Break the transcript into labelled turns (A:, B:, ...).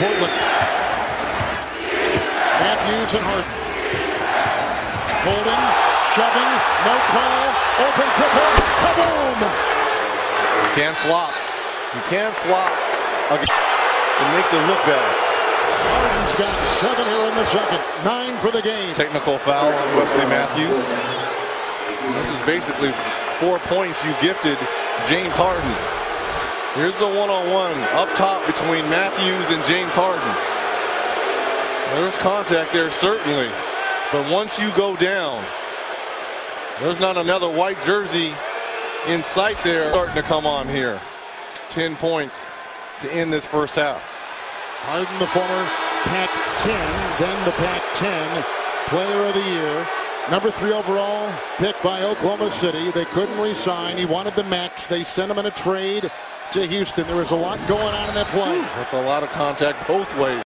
A: Portland. Matthews and Harden. Holding, shoving, no call, open triple, kaboom!
B: You can't flop. You can't flop. It makes it look better.
A: Harden's got seven here in the second, nine for the game.
B: Technical foul on Wesley Matthews. This is basically four points you gifted James Harden. Here's the one-on-one up top between Matthews and James Harden. There's contact there, certainly. But once you go down, there's not another white jersey in sight there starting to come on here. 10 points to end this first half.
A: Harden, the former Pac-10, then the Pac-10 Player of the Year. Number three overall pick by Oklahoma City. They couldn't re-sign. He wanted the max. They sent him in a trade to Houston. There was a lot going on in that play.
B: That's a lot of contact both ways.